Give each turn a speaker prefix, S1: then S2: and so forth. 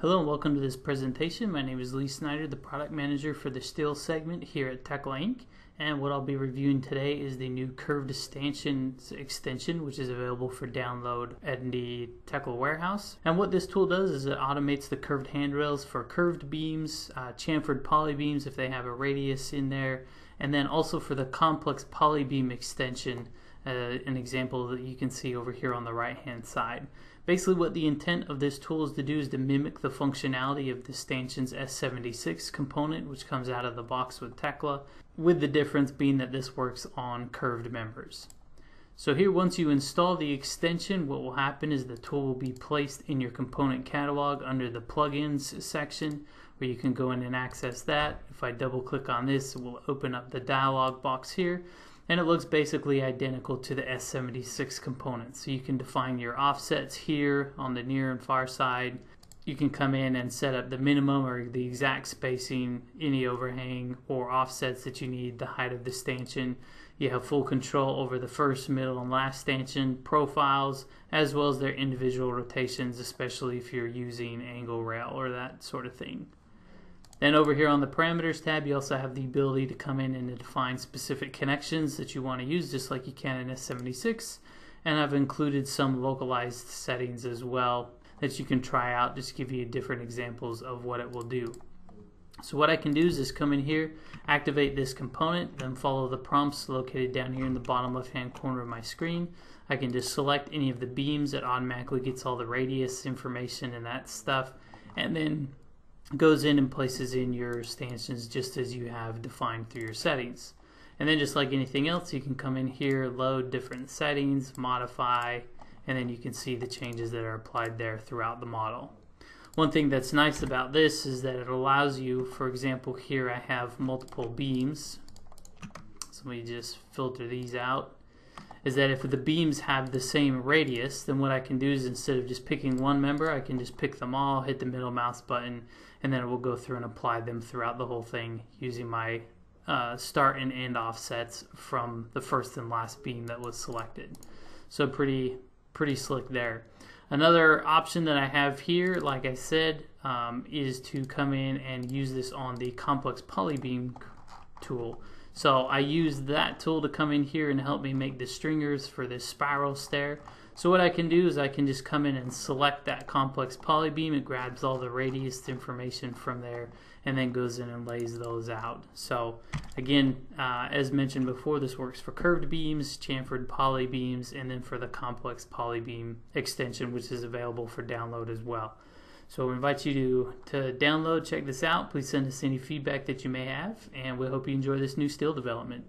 S1: Hello and welcome to this presentation. My name is Lee Snyder, the product manager for the steel segment here at Tekla Inc. And what I'll be reviewing today is the new curved stanchions extension, which is available for download at the Tekla warehouse. And what this tool does is it automates the curved handrails for curved beams, uh, chamfered poly beams if they have a radius in there, and then also for the complex poly beam extension, uh, an example that you can see over here on the right hand side. Basically what the intent of this tool is to do is to mimic the functionality of the Stanchions S76 component which comes out of the box with Tekla, with the difference being that this works on curved members. So here once you install the extension what will happen is the tool will be placed in your component catalog under the plugins section where you can go in and access that. If I double click on this it will open up the dialog box here and it looks basically identical to the S76 component. So you can define your offsets here on the near and far side. You can come in and set up the minimum or the exact spacing, any overhang or offsets that you need, the height of the stanchion. You have full control over the first, middle, and last stanchion profiles, as well as their individual rotations, especially if you're using angle rail or that sort of thing. Then over here on the parameters tab, you also have the ability to come in and define specific connections that you want to use, just like you can in S76. And I've included some localized settings as well that you can try out, just give you different examples of what it will do. So what I can do is just come in here, activate this component, then follow the prompts located down here in the bottom left hand corner of my screen. I can just select any of the beams, it automatically gets all the radius information and that stuff. And then goes in and places in your stanchions just as you have defined through your settings. And then just like anything else, you can come in here, load different settings, modify, and then you can see the changes that are applied there throughout the model. One thing that's nice about this is that it allows you, for example, here I have multiple beams. So me just filter these out is that if the beams have the same radius, then what I can do is instead of just picking one member, I can just pick them all, hit the middle mouse button, and then it will go through and apply them throughout the whole thing using my uh, start and end offsets from the first and last beam that was selected. So pretty, pretty slick there. Another option that I have here, like I said, um, is to come in and use this on the complex polybeam tool. So I use that tool to come in here and help me make the stringers for this spiral stair. So what I can do is I can just come in and select that complex polybeam. It grabs all the radius information from there and then goes in and lays those out. So again, uh, as mentioned before, this works for curved beams, chamfered poly beams, and then for the complex polybeam extension, which is available for download as well. So we invite you to, to download, check this out. Please send us any feedback that you may have, and we hope you enjoy this new steel development.